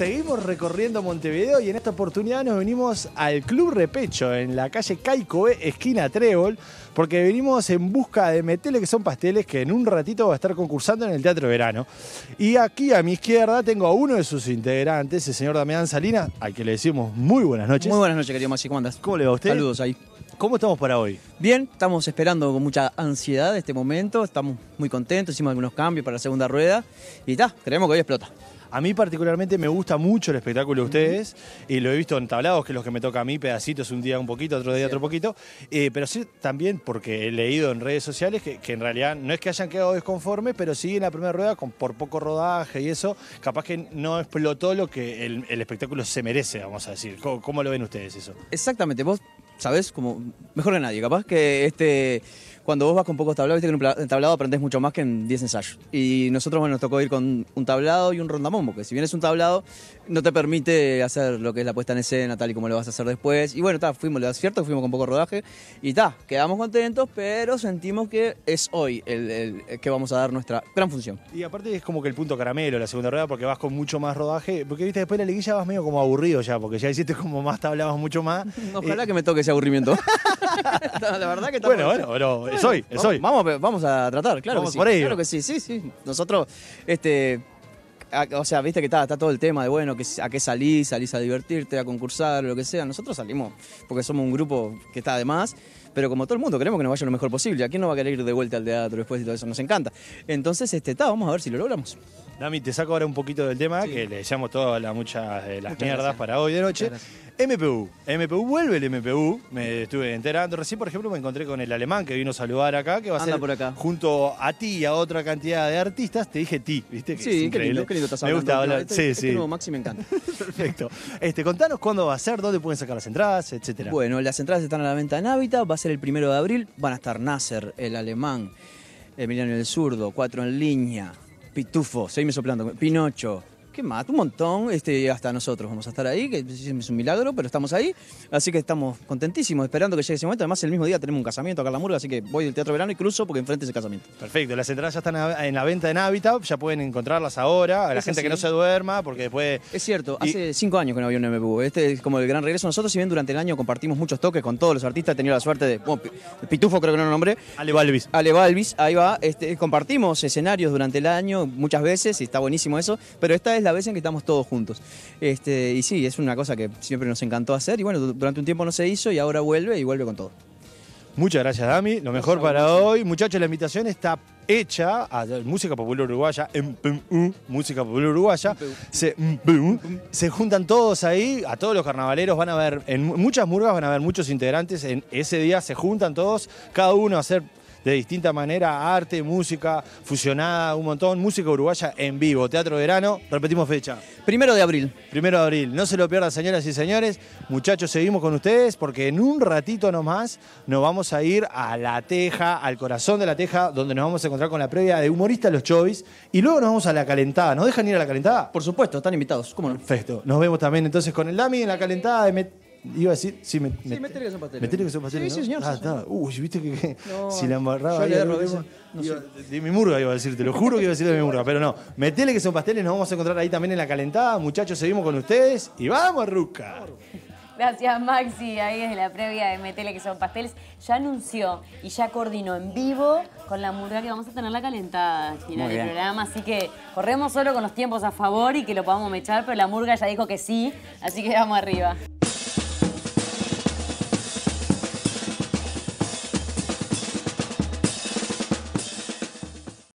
Seguimos recorriendo Montevideo y en esta oportunidad nos venimos al Club Repecho, en la calle Caicoe, esquina Trébol, porque venimos en busca de Metele, que son pasteles que en un ratito va a estar concursando en el Teatro Verano. Y aquí a mi izquierda tengo a uno de sus integrantes, el señor Damián Salinas, al que le decimos muy buenas noches. Muy buenas noches, querido Maxi, ¿cómo andas? ¿Cómo le va a usted? Saludos ahí. ¿Cómo estamos para hoy? Bien, estamos esperando con mucha ansiedad este momento, estamos muy contentos, hicimos algunos cambios para la segunda rueda y está, creemos que hoy explota. A mí particularmente me gusta mucho el espectáculo de ustedes y lo he visto en tablados, que es lo que me toca a mí, pedacitos un día un poquito, otro día otro poquito, eh, pero sí también porque he leído en redes sociales que, que, en realidad no es que hayan quedado desconformes, pero sí en la primera rueda, con, por poco rodaje y eso, capaz que no explotó lo que el, el espectáculo se merece, vamos a decir. ¿Cómo, ¿Cómo, lo ven ustedes eso? Exactamente, vos sabés como mejor que nadie, capaz que este cuando vos vas con pocos tablados, viste que en un tablado aprendés mucho más que en 10 ensayos. Y nosotros, bueno, nos tocó ir con un tablado y un rondamombo, que si bien es un tablado, no te permite hacer lo que es la puesta en escena, tal y como lo vas a hacer después. Y bueno, está, fuimos, lo cierto, fuimos con poco rodaje y está, quedamos contentos, pero sentimos que es hoy el, que vamos a dar nuestra gran función. Y aparte es como que el punto caramelo, la segunda rueda, porque vas con mucho más rodaje, porque viste, después de la liguilla vas medio como aburrido ya, porque ya hiciste como más tablados mucho más. Ojalá eh... que me toque ese aburrimiento. la verdad que está Bueno, bueno, es hoy, es hoy. Vamos, vamos a tratar, claro vamos que sí. por ello. Claro que sí, sí, sí. Nosotros, este, o sea, viste que está, está todo el tema de, bueno, que, a qué salís, salís a divertirte, a concursar, lo que sea. Nosotros salimos porque somos un grupo que está de más, pero como todo el mundo queremos que nos vaya lo mejor posible. ¿A quién no va a querer ir de vuelta al teatro después y todo eso? Nos encanta. Entonces, este, está, vamos a ver si lo logramos. Dami, te saco ahora un poquito del tema, sí. que le echamos todas las muchas de las Muchas mierdas gracias. para hoy de noche. MPU. MPU vuelve el MPU. Me estuve enterando. Recién, por ejemplo, me encontré con el alemán que vino a saludar acá, que va a Anda ser por acá. junto a ti y a otra cantidad de artistas. Te dije ti, ¿viste? Que sí, qué lindo, qué lindo estás Me gusta hablar. Este, sí, este sí. nuevo Maxi me encanta. Perfecto. Este, contanos cuándo va a ser, dónde pueden sacar las entradas, etcétera. Bueno, las entradas están a la venta en Hábitat, va a ser el primero de abril. Van a estar Nasser, el alemán, Emiliano el zurdo, cuatro en línea, Pitufo, seguime soplando, Pinocho, ¿Qué más? Un montón, este, hasta nosotros vamos a estar ahí, que es un milagro, pero estamos ahí. Así que estamos contentísimos, esperando que llegue ese momento. Además, el mismo día tenemos un casamiento acá en la murga, así que voy del Teatro Verano y cruzo porque enfrente ese casamiento. Perfecto, las entradas ya están en la venta en Habitat, ya pueden encontrarlas ahora. A la Es gente así. que no se duerma, porque después. Es cierto, Y- hace cinco años que no había un MPU. Este es como el gran regreso. Nosotros, si bien durante el año compartimos muchos toques con todos los artistas, he tenido la suerte de. Bueno, Pi- Pitufo creo que no lo nombré. Ale Balvis. Ale Balvis, ahí va. Este, compartimos escenarios durante el año muchas veces y está buenísimo eso, pero esta es la vez en que estamos todos juntos. Este, y sí, es una cosa que siempre nos encantó hacer y bueno, du- durante un tiempo no se hizo y ahora vuelve y vuelve con todo. Muchas gracias, Dami. Lo mejor para hoy. Muchachos, la invitación está hecha a Música Popular Uruguaya, MPU, Música Popular Uruguaya. Se, MPU, se juntan todos ahí, a todos los carnavaleros van a ver, en mu- muchas murgas van a ver muchos integrantes. En ese día se juntan todos, cada uno a hacer de distinta manera arte, música fusionada, un montón. Música uruguaya en vivo, Teatro Verano. Repetimos fecha. Primero de abril. Primero de abril. No se lo pierdan, señoras y señores. Muchachos, seguimos con ustedes porque en un ratito nomás nos vamos a ir a La Teja, al corazón de La Teja, donde nos vamos a encontrar con la previa de Humoristas Los Chovis. Y luego nos vamos a La Calentada. ¿Nos dejan ir a La Calentada? Por supuesto, están invitados, ¿cómo no? Perfecto. Nos vemos también entonces con el Dami en La Calentada. De Met- Iba a decir, sí, me, Sí, metele que son pasteles. Metele que son pasteles, Sí, ¿no? sí, señor, Ah, sí, está. Uy, viste que, que No, si la embarraba yo le a no iba- de mi murga iba a decir, te lo juro que iba a decir de mi murga, pero no. Metele que son pasteles, nos vamos a encontrar ahí también en la calentada. Muchachos, seguimos con ustedes y vamos, Ruca. Gracias Maxi, ahí desde la previa de Metele que son pasteles. Ya anunció y ya coordinó en vivo con la murga que vamos a tener la calentada al final del programa. Así que corremos solo con los tiempos a favor y que lo podamos mechar, pero la murga ya dijo que sí, así que vamos arriba.